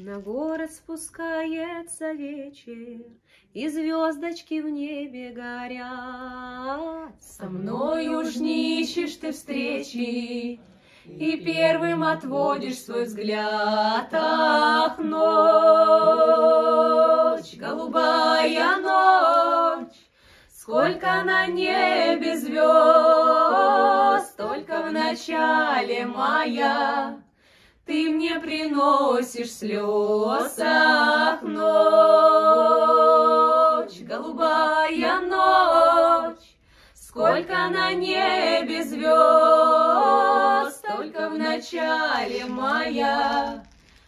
На город спускается вечер, И звездочки в небе горят. Со мной уж не ищешь ты встречи, И первым отводишь свой взгляд. Ах, ночь, голубая ночь, Сколько на небе звезд, Только в начале мая ты мне приносишь слез, ах, ночь, голубая ночь, Сколько на небе звезд, Только в начале мая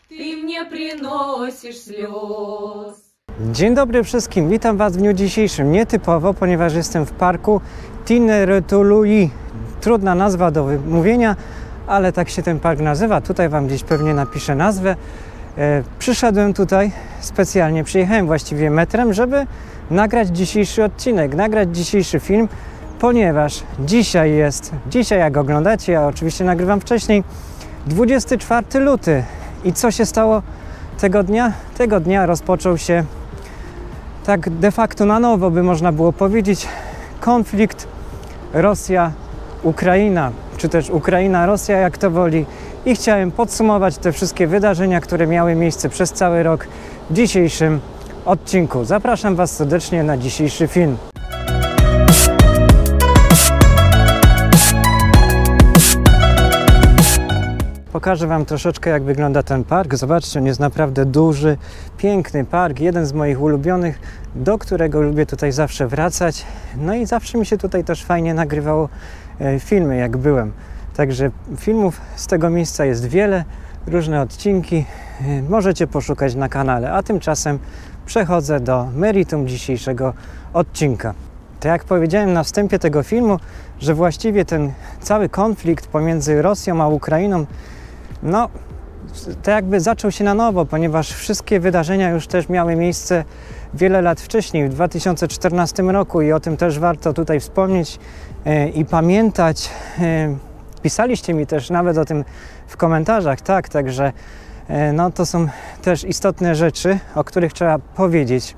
Ty mnie przynosisz слез. Dzień dobry wszystkim, witam Was w dniu dzisiejszym. Nietypowo, ponieważ jestem w parku Tineretului. Trudna nazwa do wymówienia, ale tak się ten park nazywa. Tutaj Wam gdzieś pewnie napiszę nazwę. E, przyszedłem tutaj specjalnie, przyjechałem właściwie metrem, żeby nagrać dzisiejszy odcinek, nagrać dzisiejszy film, ponieważ dzisiaj jest, dzisiaj jak oglądacie, ja oczywiście nagrywam wcześniej, 24 luty. I co się stało tego dnia? Tego dnia rozpoczął się tak de facto na nowo, by można było powiedzieć, konflikt Rosja-Ukraina, czy też Ukraina-Rosja, jak to woli. I chciałem podsumować te wszystkie wydarzenia, które miały miejsce przez cały rok w dzisiejszym odcinku. Zapraszam Was serdecznie na dzisiejszy film. Pokażę Wam troszeczkę, jak wygląda ten park. Zobaczcie, on jest naprawdę duży, piękny park, jeden z moich ulubionych, do którego lubię tutaj zawsze wracać. No i zawsze mi się tutaj też fajnie nagrywało filmy, jak byłem. Także filmów z tego miejsca jest wiele, różne odcinki. E, Możecie poszukać na kanale, a tymczasem przechodzę do meritum dzisiejszego odcinka. Tak jak powiedziałem na wstępie tego filmu, że właściwie ten cały konflikt pomiędzy Rosją a Ukrainą no, to jakby zaczął się na nowo, ponieważ wszystkie wydarzenia już też miały miejsce wiele lat wcześniej, w 2014 roku i o tym też warto tutaj wspomnieć e, i pamiętać. E, pisaliście mi też nawet o tym w komentarzach, tak, także e, no, to są też istotne rzeczy, o których trzeba powiedzieć,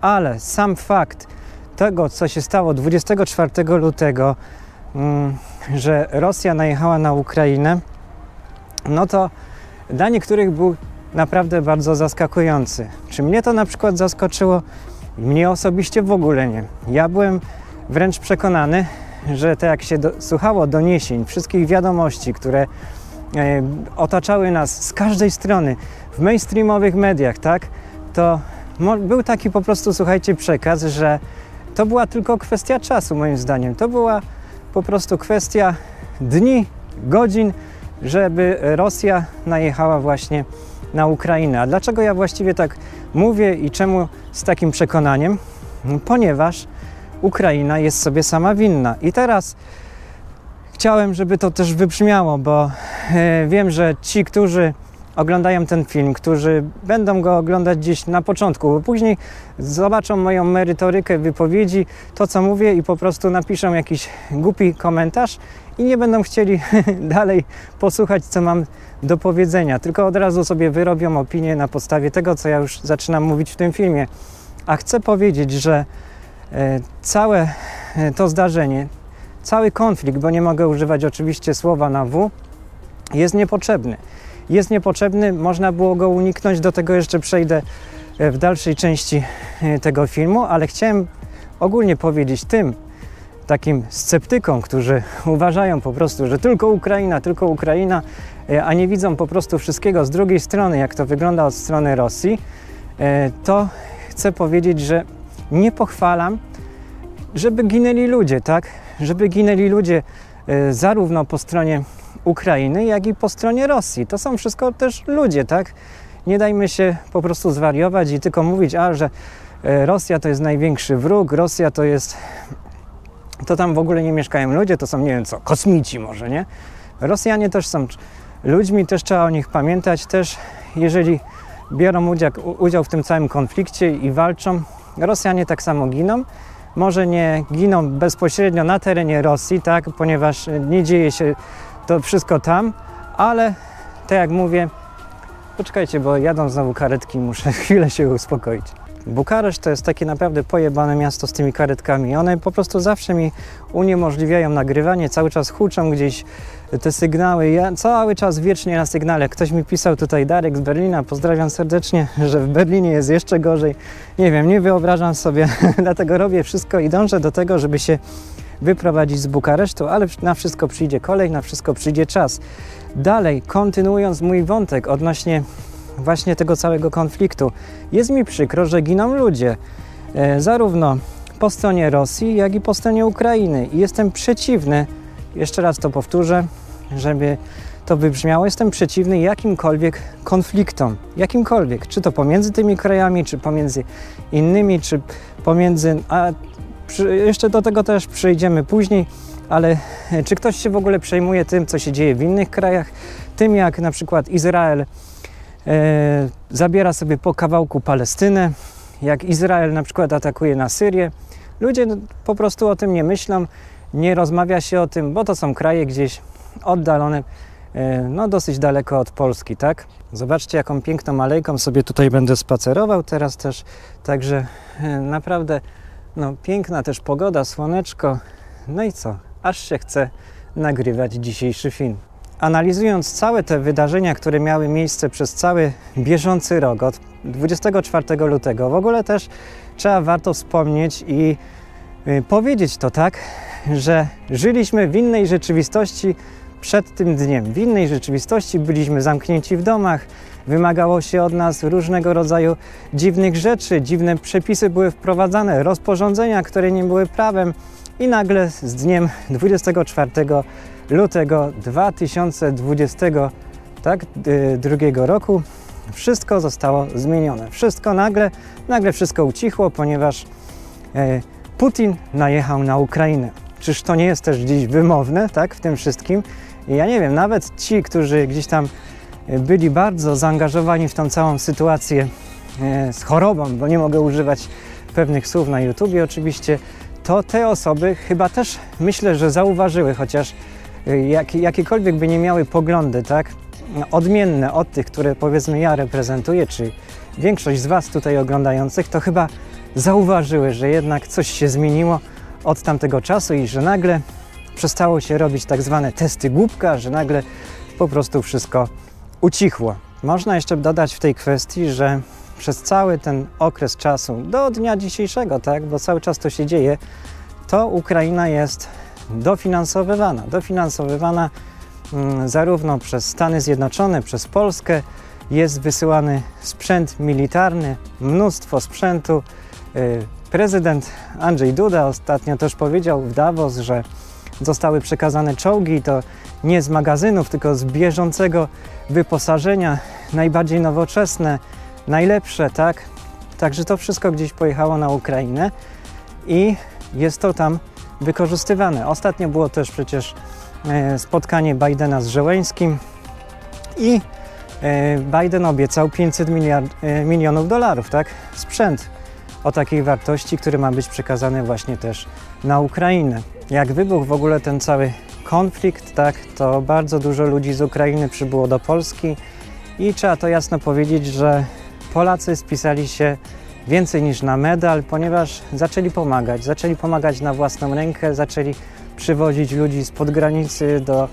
ale sam fakt tego, co się stało 24 lutego, mm, że Rosja najechała na Ukrainę, no to dla niektórych był naprawdę bardzo zaskakujący. Czy mnie to na przykład zaskoczyło? Mnie osobiście w ogóle nie. Ja byłem wręcz przekonany, że tak jak się do, słuchało doniesień, wszystkich wiadomości, które e, otaczały nas z każdej strony w mainstreamowych mediach, tak, to był taki po prostu, słuchajcie, przekaz, że to była tylko kwestia czasu, moim zdaniem. To była po prostu kwestia dni, godzin, żeby Rosja najechała właśnie na Ukrainę. A dlaczego ja właściwie tak mówię i czemu z takim przekonaniem? Ponieważ Ukraina jest sobie sama winna. I teraz chciałem, żeby to też wybrzmiało, bo e, wiem, że ci, którzy oglądają ten film, którzy będą go oglądać gdzieś na początku, bo później zobaczą moją merytorykę wypowiedzi, to co mówię i po prostu napiszą jakiś głupi komentarz i nie będą chcieli dalej posłuchać, co mam do powiedzenia, tylko od razu sobie wyrobią opinię na podstawie tego, co ja już zaczynam mówić w tym filmie. A chcę powiedzieć, że całe e, to zdarzenie, cały konflikt, bo nie mogę używać oczywiście słowa na W, jest niepotrzebny. Jest niepotrzebny, można było go uniknąć, do tego jeszcze przejdę e, w dalszej części tego filmu, ale chciałem ogólnie powiedzieć tym, takim sceptykom, którzy uważają po prostu, że tylko Ukraina, tylko Ukraina, e, a nie widzą po prostu wszystkiego z drugiej strony, jak to wygląda od strony Rosji, e, to chcę powiedzieć, że nie pochwalam, żeby ginęli ludzie, tak? Żeby ginęli ludzie e, zarówno po stronie Ukrainy, jak i po stronie Rosji. To są wszystko też ludzie, tak? Nie dajmy się po prostu zwariować i tylko mówić, a że Rosja to jest największy wróg, Rosja to jest to tam w ogóle nie mieszkają ludzie, to są nie wiem co, kosmici może, nie? Rosjanie też są ludźmi, też trzeba o nich pamiętać, też jeżeli biorą udział, udział w tym całym konflikcie i walczą, Rosjanie tak samo giną. Może nie giną bezpośrednio na terenie Rosji, tak, ponieważ nie dzieje się to wszystko tam, ale tak jak mówię, Poczekajcie, bo jadą znowu karetki, muszę chwilę się uspokoić. Bukareszt to jest takie naprawdę pojebane miasto z tymi karetkami. One po prostu zawsze mi uniemożliwiają nagrywanie, cały czas huczą gdzieś te sygnały. Ja cały czas wiecznie na sygnale. Ktoś mi pisał tutaj, Darek z Berlina, pozdrawiam serdecznie, że w Berlinie jest jeszcze gorzej. Nie wiem, nie wyobrażam sobie, dlatego robię wszystko i dążę do tego, żeby się wyprowadzić z Bukaresztu, ale na wszystko przyjdzie kolej, na wszystko przyjdzie czas. Dalej, kontynuując mój wątek odnośnie właśnie tego całego konfliktu, jest mi przykro, że giną ludzie, e, zarówno po stronie Rosji, jak i po stronie Ukrainy. I jestem przeciwny, jeszcze raz to powtórzę, żeby to wybrzmiało, jestem przeciwny jakimkolwiek konfliktom, jakimkolwiek, czy to pomiędzy tymi krajami, czy pomiędzy innymi, czy pomiędzy, a przy, jeszcze do tego też przejdziemy później, ale czy ktoś się w ogóle przejmuje tym, co się dzieje w innych krajach, tym jak na przykład Izrael e, zabiera sobie po kawałku Palestynę, jak Izrael na przykład atakuje na Syrię. Ludzie po prostu o tym nie myślą, nie rozmawia się o tym, bo to są kraje gdzieś oddalone, e, no dosyć daleko od Polski, tak? Zobaczcie, jaką piękną alejką sobie tutaj będę spacerował teraz też, także e, naprawdę no, piękna też pogoda, słoneczko. No i co? Aż się chce nagrywać dzisiejszy film. Analizując całe te wydarzenia, które miały miejsce przez cały bieżący rok, od 24 lutego, w ogóle też trzeba warto wspomnieć i y, powiedzieć to tak, że żyliśmy w innej rzeczywistości przed tym dniem. W innej rzeczywistości byliśmy zamknięci w domach, wymagało się od nas różnego rodzaju dziwnych rzeczy, dziwne przepisy były wprowadzane, rozporządzenia, które nie były prawem i nagle z dniem 24 lutego 2022 tak, drugiego roku wszystko zostało zmienione. Wszystko nagle, nagle wszystko ucichło, ponieważ e, Putin najechał na Ukrainę. Czyż to nie jest też dziś wymowne, tak, w tym wszystkim? I ja nie wiem, nawet ci, którzy gdzieś tam byli bardzo zaangażowani w tą całą sytuację e, z chorobą, bo nie mogę używać pewnych słów na YouTubie oczywiście, to te osoby chyba też myślę, że zauważyły, chociaż e, jak, jakiekolwiek by nie miały poglądy, tak, odmienne od tych, które powiedzmy ja reprezentuję, czy większość z Was tutaj oglądających, to chyba zauważyły, że jednak coś się zmieniło od tamtego czasu i że nagle przestało się robić tak zwane testy głupka, że nagle po prostu wszystko ucichło. Można jeszcze dodać w tej kwestii, że przez cały ten okres czasu, do dnia dzisiejszego, tak, bo cały czas to się dzieje, to Ukraina jest dofinansowywana. Dofinansowywana mm, zarówno przez Stany Zjednoczone, przez Polskę. Jest wysyłany sprzęt militarny, mnóstwo sprzętu. Y, prezydent Andrzej Duda ostatnio też powiedział w Davos, że zostały przekazane czołgi, to nie z magazynów, tylko z bieżącego wyposażenia, najbardziej nowoczesne, najlepsze, tak? Także to wszystko gdzieś pojechało na Ukrainę i jest to tam wykorzystywane. Ostatnio było też przecież e, spotkanie Bidena z Żeleńskim i e, Biden obiecał 500 miliard, e, milionów dolarów, tak? Sprzęt o takiej wartości, który ma być przekazany właśnie też na Ukrainę. Jak wybuchł w ogóle ten cały konflikt, tak, to bardzo dużo ludzi z Ukrainy przybyło do Polski i trzeba to jasno powiedzieć, że Polacy spisali się więcej niż na medal, ponieważ zaczęli pomagać, zaczęli pomagać na własną rękę, zaczęli przywozić ludzi spod granicy do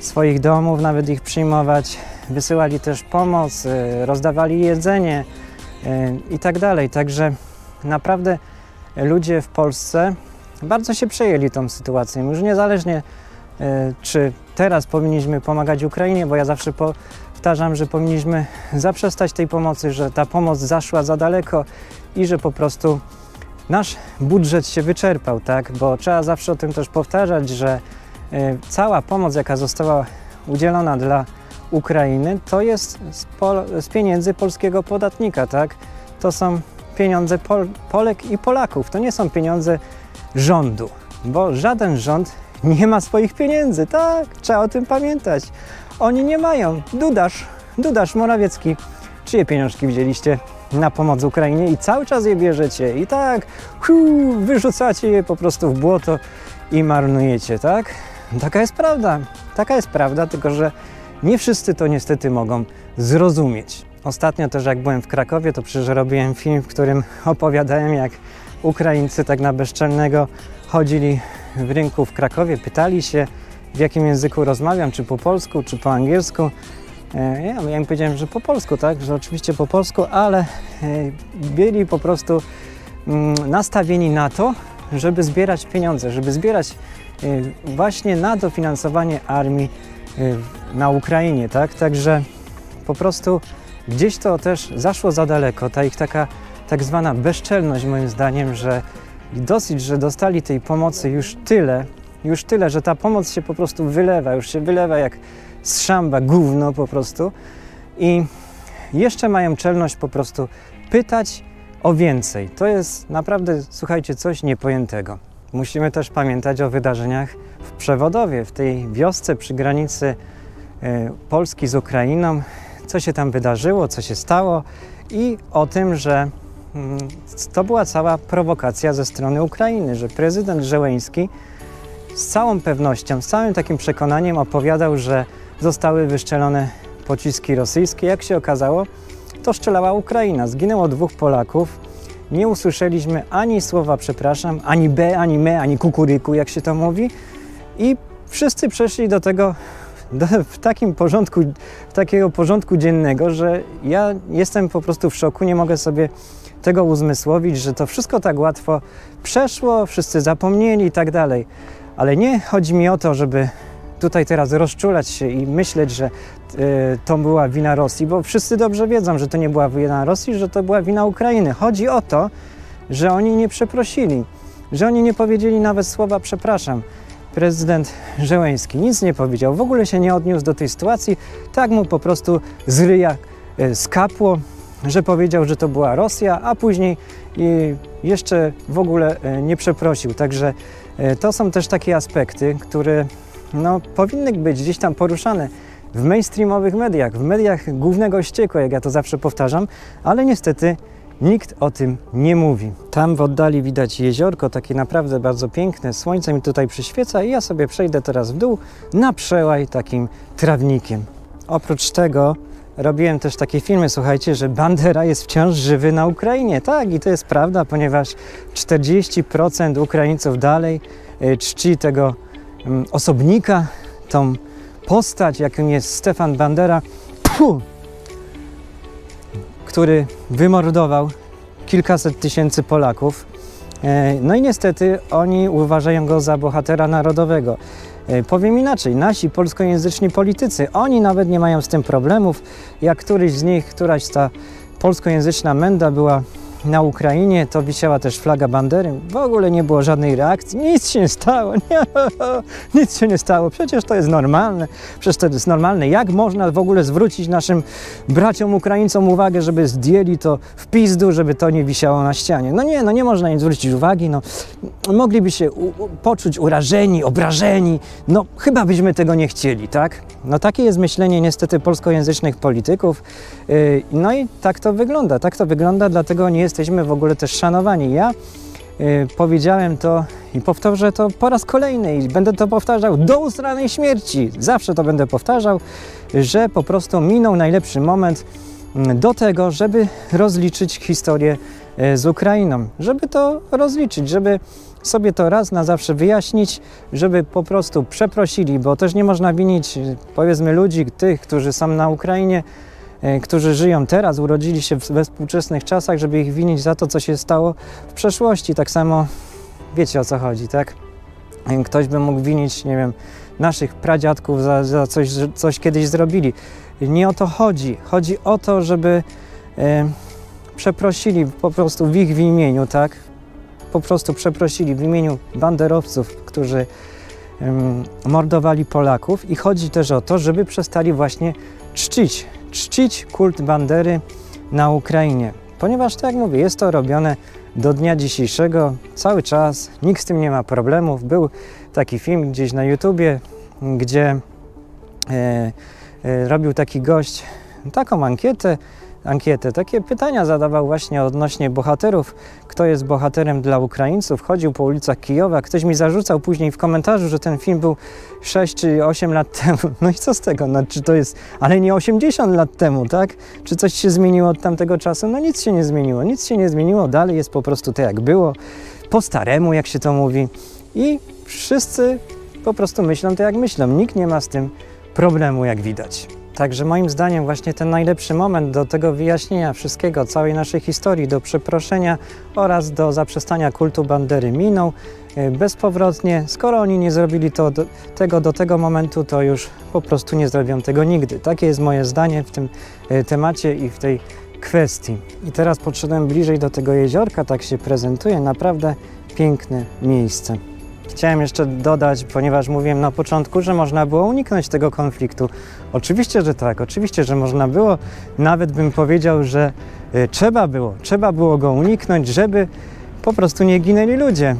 swoich domów, nawet ich przyjmować, wysyłali też pomoc, y, rozdawali jedzenie y, i tak dalej. Także naprawdę ludzie w Polsce bardzo się przejęli tą sytuacją. Już niezależnie e, czy teraz powinniśmy pomagać Ukrainie, bo ja zawsze powtarzam, że powinniśmy zaprzestać tej pomocy, że ta pomoc zaszła za daleko i że po prostu nasz budżet się wyczerpał, tak? Bo trzeba zawsze o tym też powtarzać, że e, cała pomoc, jaka została udzielona dla Ukrainy, to jest z, z pieniędzy polskiego podatnika, tak? To są pieniądze Pol Polek i Polaków, to nie są pieniądze rządu, bo żaden rząd nie ma swoich pieniędzy. Tak, trzeba o tym pamiętać. Oni nie mają. Dudasz, Dudasz, Morawiecki. Czyje pieniążki wzięliście na pomoc Ukrainie i cały czas je bierzecie i tak hu, wyrzucacie je po prostu w błoto i marnujecie, tak? Taka jest prawda. Taka jest prawda, tylko że nie wszyscy to niestety mogą zrozumieć. Ostatnio też jak byłem w Krakowie, to przecież robiłem film, w którym opowiadałem jak Ukraińcy tak na bezczelnego chodzili w rynku w Krakowie, pytali się w jakim języku rozmawiam, czy po polsku, czy po angielsku. E, ja, ja im powiedziałem, że po polsku, tak, że oczywiście po polsku, ale e, byli po prostu mm, nastawieni na to, żeby zbierać pieniądze, żeby zbierać e, właśnie na dofinansowanie armii na Ukrainie, tak? Także po prostu gdzieś to też zaszło za daleko, ta ich taka tak zwana bezczelność moim zdaniem, że dosyć, że dostali tej pomocy już tyle, już tyle, że ta pomoc się po prostu wylewa, już się wylewa jak z szamba, gówno po prostu i jeszcze mają czelność po prostu pytać o więcej. To jest naprawdę, słuchajcie, coś niepojętego. Musimy też pamiętać o wydarzeniach w Przewodowie, w tej wiosce przy granicy y, Polski z Ukrainą, co się tam wydarzyło, co się stało i o tym, że to była cała prowokacja ze strony Ukrainy, że prezydent Żeleński z całą pewnością, z całym takim przekonaniem opowiadał, że zostały wyszczelone pociski rosyjskie. Jak się okazało, to strzelała Ukraina. Zginęło dwóch Polaków. Nie usłyszeliśmy ani słowa przepraszam, ani B, ani me, ani kukuryku, jak się to mówi. I wszyscy przeszli do tego do, w takim porządku, takiego porządku dziennego, że ja jestem po prostu w szoku, nie mogę sobie tego uzmysłowić, że to wszystko tak łatwo przeszło, wszyscy zapomnieli i tak dalej. Ale nie chodzi mi o to, żeby tutaj teraz rozczulać się i myśleć, że y, to była wina Rosji, bo wszyscy dobrze wiedzą, że to nie była wina Rosji, że to była wina Ukrainy. Chodzi o to, że oni nie przeprosili, że oni nie powiedzieli nawet słowa przepraszam. Prezydent Żeleński nic nie powiedział, w ogóle się nie odniósł do tej sytuacji, tak mu po prostu z ryja y, skapło, że powiedział, że to była Rosja, a później jeszcze w ogóle nie przeprosił. Także E, to są też takie aspekty, które no, powinny być gdzieś tam poruszane w mainstreamowych mediach, w mediach głównego ścieku, jak ja to zawsze powtarzam, ale niestety nikt o tym nie mówi. Tam w oddali widać jeziorko, takie naprawdę bardzo piękne, słońce mi tutaj przyświeca i ja sobie przejdę teraz w dół na przełaj takim trawnikiem. Oprócz tego robiłem też takie filmy, słuchajcie, że Bandera jest wciąż żywy na Ukrainie. Tak, i to jest prawda, ponieważ 40% Ukraińców dalej e, czci tego mm, osobnika, tą postać, jaką jest Stefan Bandera, Puh! Który wymordował kilkaset tysięcy Polaków. E, no i niestety oni uważają go za bohatera narodowego. E, powiem inaczej, nasi polskojęzyczni politycy, oni nawet nie mają z tym problemów. Jak któryś z nich, któraś ta polskojęzyczna menda była na Ukrainie, to wisiała też flaga Bandery. W ogóle nie było żadnej reakcji, nic się nie stało, nie, nic się nie stało. Przecież to jest normalne, przecież to jest normalne. Jak można w ogóle zwrócić naszym braciom Ukraińcom uwagę, żeby zdjęli to w pizdu, żeby to nie wisiało na ścianie? No nie, no nie można im zwrócić uwagi, no mogliby się poczuć urażeni, obrażeni, no chyba byśmy tego nie chcieli, tak? No takie jest myślenie niestety polskojęzycznych polityków, yy, no i tak to wygląda, tak to wygląda, dlatego nie jest jesteśmy w ogóle też szanowani. Ja y, powiedziałem to i powtórzę to po raz kolejny i będę to powtarzał do ustanej śmierci. Zawsze to będę powtarzał, że po prostu minął najlepszy moment mm, do tego, żeby rozliczyć historię y, z Ukrainą, żeby to rozliczyć, żeby sobie to raz na zawsze wyjaśnić, żeby po prostu przeprosili, bo też nie można winić powiedzmy ludzi, tych, którzy są na Ukrainie, którzy żyją teraz, urodzili się we współczesnych czasach, żeby ich winić za to, co się stało w przeszłości. Tak samo wiecie o co chodzi, tak? E, ktoś by mógł winić, nie wiem, naszych pradziadków za, za coś, coś kiedyś zrobili. Nie o to chodzi. Chodzi o to, żeby e, przeprosili po prostu w ich w imieniu, tak? Po prostu przeprosili w imieniu banderowców, którzy mordowali Polaków i chodzi też o to, żeby przestali właśnie czcić czcić kult Bandery na Ukrainie. Ponieważ, tak jak mówię, jest to robione do dnia dzisiejszego cały czas, nikt z tym nie ma problemów. Był taki film gdzieś na YouTubie, gdzie e, e, robił taki gość taką ankietę, ankietę. Takie pytania zadawał właśnie odnośnie bohaterów, kto jest bohaterem dla Ukraińców. Chodził po ulicach Kijowa. Ktoś mi zarzucał później w komentarzu, że ten film był 6 czy 8 lat temu. No i co z tego? No, czy to jest, ale nie 80 lat temu, tak? Czy coś się zmieniło od tamtego czasu? No nic się nie zmieniło. Nic się nie zmieniło. Dalej jest po prostu tak, jak było. Po staremu, jak się to mówi. I wszyscy po prostu myślą tak, jak myślą. Nikt nie ma z tym problemu, jak widać. Także moim zdaniem właśnie ten najlepszy moment do tego wyjaśnienia wszystkiego, całej naszej historii, do przeproszenia oraz do zaprzestania kultu bandery minął e, bezpowrotnie. Skoro oni nie zrobili to, do, tego do tego momentu, to już po prostu nie zrobią tego nigdy. Takie jest moje zdanie w tym e, temacie i w tej kwestii. I teraz podszedłem bliżej do tego jeziorka, tak się prezentuje, naprawdę piękne miejsce. Chciałem jeszcze dodać, ponieważ mówiłem na początku, że można było uniknąć tego konfliktu. Oczywiście, że tak, oczywiście, że można było. Nawet bym powiedział, że y, trzeba było, trzeba było go uniknąć, żeby po prostu nie ginęli ludzie.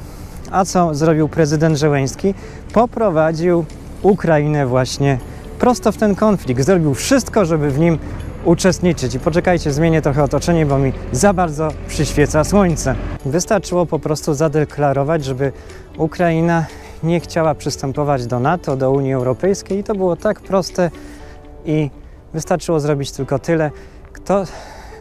A co zrobił prezydent Żeleński? Poprowadził Ukrainę właśnie prosto w ten konflikt. Zrobił wszystko, żeby w nim uczestniczyć. I poczekajcie, zmienię trochę otoczenie, bo mi za bardzo przyświeca słońce. Wystarczyło po prostu zadeklarować, żeby Ukraina nie chciała przystępować do NATO, do Unii Europejskiej i to było tak proste i wystarczyło zrobić tylko tyle. Kto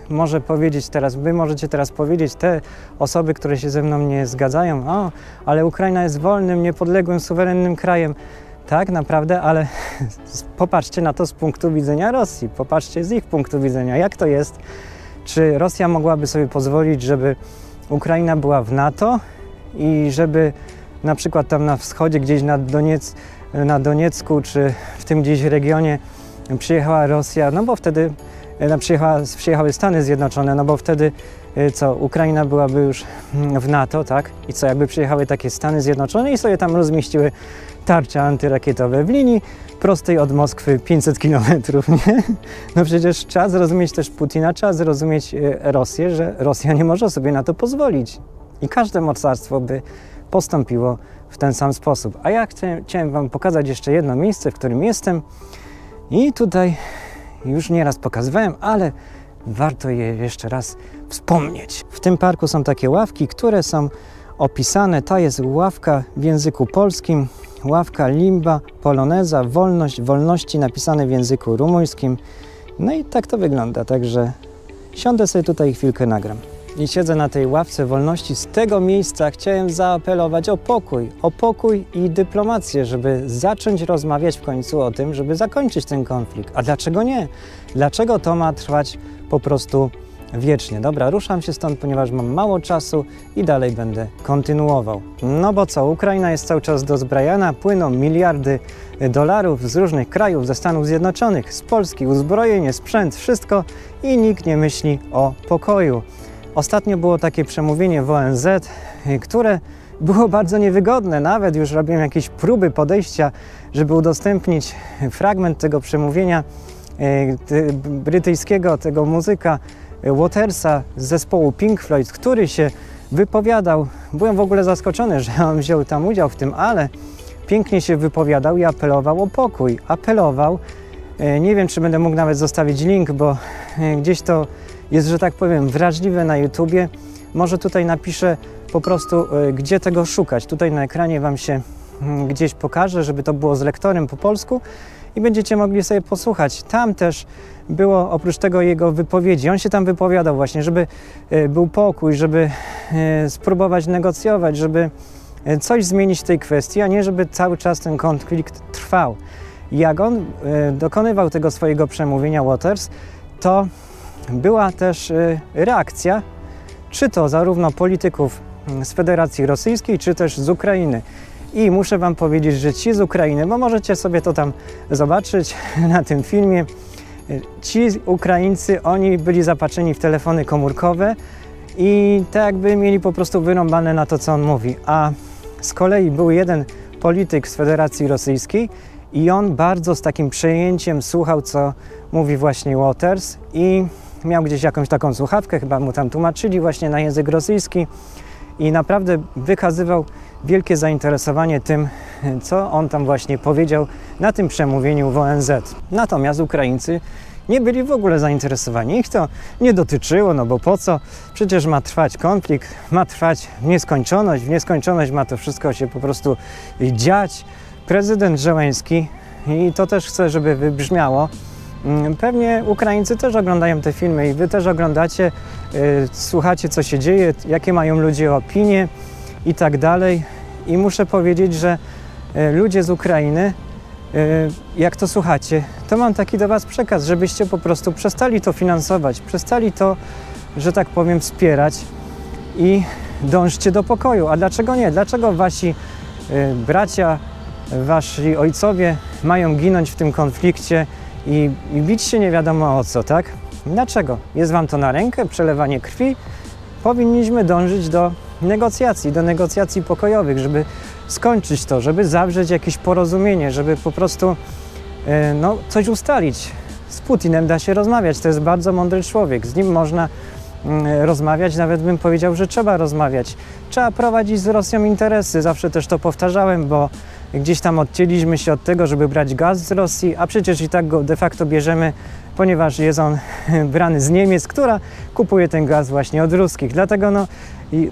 może powiedzieć teraz, wy możecie teraz powiedzieć, te osoby, które się ze mną nie zgadzają, o, ale Ukraina jest wolnym, niepodległym, suwerennym krajem. Tak, naprawdę, ale popatrzcie na to z punktu widzenia Rosji, popatrzcie z ich punktu widzenia, jak to jest, czy Rosja mogłaby sobie pozwolić, żeby Ukraina była w NATO i żeby na przykład tam na wschodzie, gdzieś na, Doniec, na Doniecku, czy w tym gdzieś regionie przyjechała Rosja, no bo wtedy no, przyjechała, przyjechały Stany Zjednoczone, no bo wtedy e, co, Ukraina byłaby już mm, w NATO, tak? I co, jakby przyjechały takie Stany Zjednoczone i sobie tam rozmieściły tarcze antyrakietowe w linii prostej od Moskwy 500 kilometrów, nie? No przecież trzeba zrozumieć też Putina, trzeba zrozumieć e, Rosję, że Rosja nie może sobie na to pozwolić. I każde mocarstwo by postąpiło w ten sam sposób. A ja chciałem, Wam pokazać jeszcze jedno miejsce, w którym jestem i tutaj już nieraz pokazywałem, ale warto je jeszcze raz wspomnieć. W tym parku są takie ławki, które są opisane. Ta jest ławka w języku polskim, ławka limba, poloneza, wolność, wolności napisane w języku rumuńskim. No i tak to wygląda, także siądę sobie tutaj chwilkę nagram i siedzę na tej ławce wolności, z tego miejsca chciałem zaapelować o pokój, o pokój i dyplomację, żeby zacząć rozmawiać w końcu o tym, żeby zakończyć ten konflikt. A dlaczego nie? Dlaczego to ma trwać po prostu wiecznie? Dobra, ruszam się stąd, ponieważ mam mało czasu i dalej będę kontynuował. No bo co, Ukraina jest cały czas dozbrajana, płyną miliardy dolarów z różnych krajów, ze Stanów Zjednoczonych, z Polski, uzbrojenie, sprzęt, wszystko i nikt nie myśli o pokoju. Ostatnio było takie przemówienie w ONZ, które było bardzo niewygodne. Nawet już robiłem jakieś próby podejścia, żeby udostępnić fragment tego przemówienia e, brytyjskiego, tego muzyka Watersa z zespołu Pink Floyd, który się wypowiadał. Byłem w ogóle zaskoczony, że on wziął tam udział w tym, ale pięknie się wypowiadał i apelował o pokój. Apelował. Nie wiem, czy będę mógł nawet zostawić link, bo gdzieś to jest, że tak powiem, wrażliwe na YouTubie, może tutaj napiszę po prostu, e, gdzie tego szukać. Tutaj na ekranie Wam się mm, gdzieś pokażę, żeby to było z lektorem po polsku i będziecie mogli sobie posłuchać. Tam też było oprócz tego jego wypowiedzi. On się tam wypowiadał właśnie, żeby e, był pokój, żeby e, spróbować negocjować, żeby coś zmienić w tej kwestii, a nie żeby cały czas ten konflikt trwał. Jak on dokonywał tego swojego przemówienia Waters, to była też y, reakcja, czy to zarówno polityków mm, z Federacji Rosyjskiej, czy też z Ukrainy. I muszę Wam powiedzieć, że ci z Ukrainy, bo możecie sobie to tam zobaczyć na tym filmie, y, ci Ukraińcy, oni byli zapatrzeni w telefony komórkowe i tak jakby mieli po prostu wyrąbane na to, co on mówi. A z kolei był jeden polityk z Federacji Rosyjskiej i on bardzo z takim przejęciem słuchał, co mówi właśnie Waters i miał gdzieś jakąś taką słuchawkę, chyba mu tam tłumaczyli właśnie na język rosyjski i naprawdę wykazywał wielkie zainteresowanie tym, co on tam właśnie powiedział na tym przemówieniu w ONZ. Natomiast Ukraińcy nie byli w ogóle zainteresowani. Ich to nie dotyczyło, no bo po co? Przecież ma trwać konflikt, ma trwać w nieskończoność, w nieskończoność ma to wszystko się po prostu dziać. Prezydent Żeleński, i to też chcę, żeby wybrzmiało, Pewnie Ukraińcy też oglądają te filmy i wy też oglądacie, yy, słuchacie co się dzieje, jakie mają ludzie opinie i tak dalej. I muszę powiedzieć, że yy, ludzie z Ukrainy Y, jak to słuchacie, to mam taki do Was przekaz, żebyście po prostu przestali to finansować, przestali to, że tak powiem, wspierać i dążcie do pokoju. A dlaczego nie? Dlaczego Wasi y, bracia, Wasi ojcowie mają ginąć w tym konflikcie i, i bić się nie wiadomo o co, tak? Dlaczego? Jest Wam to na rękę, przelewanie krwi? Powinniśmy dążyć do negocjacji, do negocjacji pokojowych, żeby skończyć to, żeby zawrzeć jakieś porozumienie, żeby po prostu e, no, coś ustalić. Z Putinem da się rozmawiać, to jest bardzo mądry człowiek, z nim można mm, rozmawiać, nawet bym powiedział, że trzeba rozmawiać. Trzeba prowadzić z Rosją interesy, zawsze też to powtarzałem, bo gdzieś tam odcięliśmy się od tego, żeby brać gaz z Rosji, a przecież i tak go de facto bierzemy, ponieważ jest on brany z Niemiec, która kupuje ten gaz właśnie od ruskich. Dlatego no,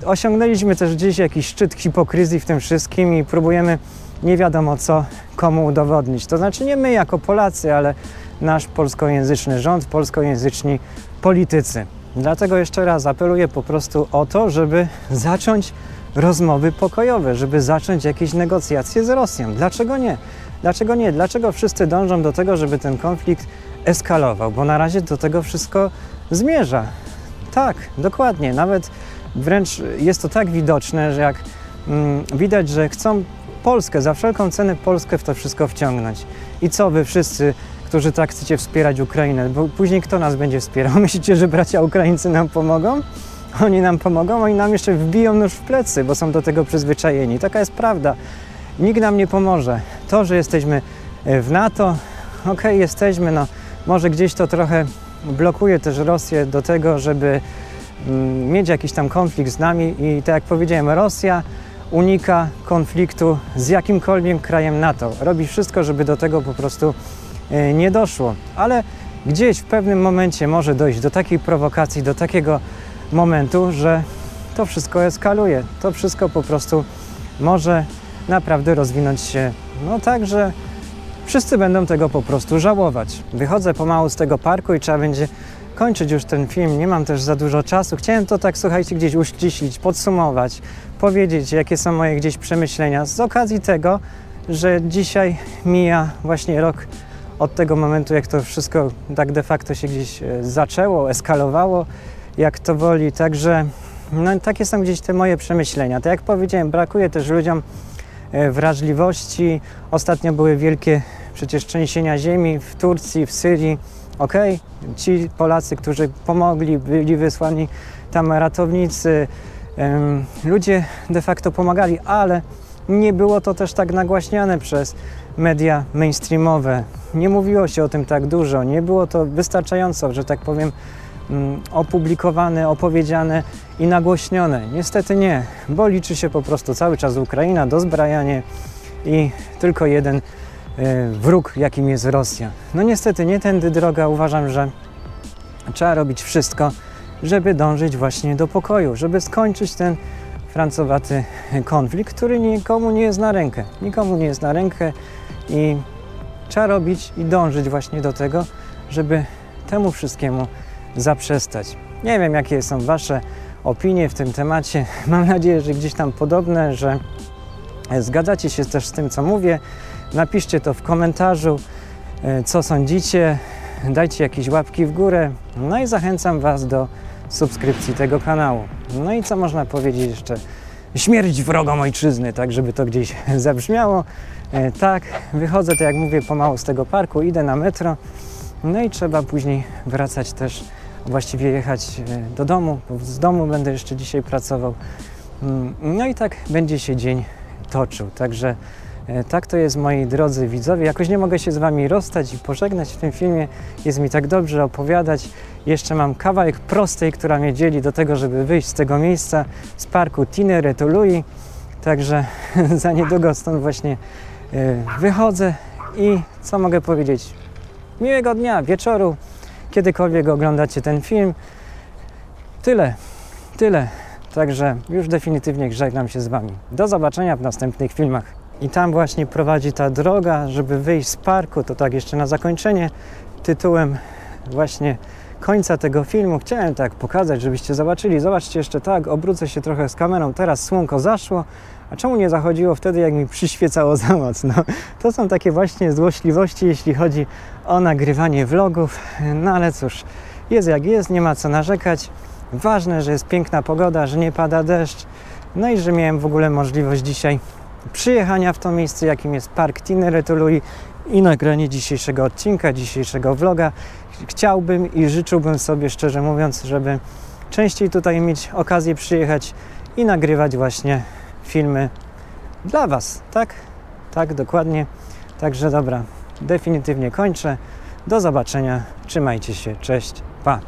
osiągnęliśmy też gdzieś jakiś szczyt hipokryzji w tym wszystkim i próbujemy nie wiadomo co komu udowodnić. To znaczy nie my jako Polacy, ale nasz polskojęzyczny rząd, polskojęzyczni politycy. Dlatego jeszcze raz apeluję po prostu o to, żeby zacząć rozmowy pokojowe, żeby zacząć jakieś negocjacje z Rosją. Dlaczego nie? Dlaczego nie? Dlaczego wszyscy dążą do tego, żeby ten konflikt eskalował? Bo na razie do tego wszystko zmierza. Tak, dokładnie. Nawet Wręcz jest to tak widoczne, że jak mm, widać, że chcą Polskę, za wszelką cenę Polskę w to wszystko wciągnąć. I co wy wszyscy, którzy tak chcecie wspierać Ukrainę, bo później kto nas będzie wspierał? Myślicie, że bracia Ukraińcy nam pomogą? Oni nam pomogą, oni nam jeszcze wbiją nóż w plecy, bo są do tego przyzwyczajeni. Taka jest prawda. Nikt nam nie pomoże. To, że jesteśmy e, w NATO, okej, okay, jesteśmy, no może gdzieś to trochę blokuje też Rosję do tego, żeby Mm, mieć jakiś tam konflikt z nami i tak jak powiedziałem, Rosja unika konfliktu z jakimkolwiek krajem NATO. Robi wszystko, żeby do tego po prostu e, nie doszło. Ale gdzieś w pewnym momencie może dojść do takiej prowokacji, do takiego momentu, że to wszystko eskaluje. To wszystko po prostu może naprawdę rozwinąć się no tak, że wszyscy będą tego po prostu żałować. Wychodzę pomału z tego parku i trzeba będzie kończyć już ten film, nie mam też za dużo czasu. Chciałem to tak, słuchajcie, gdzieś uściślić, podsumować, powiedzieć, jakie są moje gdzieś przemyślenia z okazji tego, że dzisiaj mija właśnie rok od tego momentu, jak to wszystko tak de facto się gdzieś e, zaczęło, eskalowało, jak to woli. Także no, takie są gdzieś te moje przemyślenia. Tak jak powiedziałem, brakuje też ludziom e, wrażliwości. Ostatnio były wielkie przecież trzęsienia ziemi w Turcji, w Syrii ok, ci Polacy, którzy pomogli, byli wysłani tam ratownicy, ludzie de facto pomagali, ale nie było to też tak nagłaśniane przez media mainstreamowe. Nie mówiło się o tym tak dużo, nie było to wystarczająco, że tak powiem, opublikowane, opowiedziane i nagłośnione. Niestety nie, bo liczy się po prostu cały czas Ukraina, dozbrajanie i tylko jeden E, wróg, jakim jest Rosja. No niestety nie tędy droga. Uważam, że trzeba robić wszystko, żeby dążyć właśnie do pokoju, żeby skończyć ten francowaty konflikt, który nikomu nie jest na rękę. Nikomu nie jest na rękę i trzeba robić i dążyć właśnie do tego, żeby temu wszystkiemu zaprzestać. Nie wiem, jakie są Wasze opinie w tym temacie. Mam nadzieję, że gdzieś tam podobne, że zgadzacie się też z tym, co mówię. Napiszcie to w komentarzu, e, co sądzicie. Dajcie jakieś łapki w górę. No i zachęcam Was do subskrypcji tego kanału. No i co można powiedzieć jeszcze? Śmierć wrogom ojczyzny, tak żeby to gdzieś zabrzmiało. E, tak, wychodzę, tak jak mówię, pomału z tego parku, idę na metro. No i trzeba później wracać też, właściwie jechać e, do domu, bo z domu będę jeszcze dzisiaj pracował. Mm, no i tak będzie się dzień toczył. Także E, tak to jest, moi drodzy widzowie. Jakoś nie mogę się z Wami rozstać i pożegnać w tym filmie. Jest mi tak dobrze opowiadać. Jeszcze mam kawałek prostej, która mnie dzieli do tego, żeby wyjść z tego miejsca, z parku Tinere Tului. Także za niedługo stąd właśnie e, wychodzę i co mogę powiedzieć? Miłego dnia, wieczoru, kiedykolwiek oglądacie ten film. Tyle, tyle. Także już definitywnie żegnam się z Wami. Do zobaczenia w następnych filmach. I tam właśnie prowadzi ta droga, żeby wyjść z parku. To tak jeszcze na zakończenie tytułem właśnie końca tego filmu. Chciałem tak pokazać, żebyście zobaczyli. Zobaczcie jeszcze tak, obrócę się trochę z kamerą. Teraz słonko zaszło. A czemu nie zachodziło wtedy, jak mi przyświecało za mocno? To są takie właśnie złośliwości, jeśli chodzi o nagrywanie vlogów. No ale cóż, jest jak jest, nie ma co narzekać. Ważne, że jest piękna pogoda, że nie pada deszcz. No i że miałem w ogóle możliwość dzisiaj przyjechania w to miejsce, jakim jest Park Tineretului i nagranie dzisiejszego odcinka, dzisiejszego vloga. Chciałbym i życzyłbym sobie, szczerze mówiąc, żeby częściej tutaj mieć okazję przyjechać i nagrywać właśnie filmy dla Was, tak? Tak, dokładnie. Także dobra, definitywnie kończę. Do zobaczenia, trzymajcie się, cześć, pa!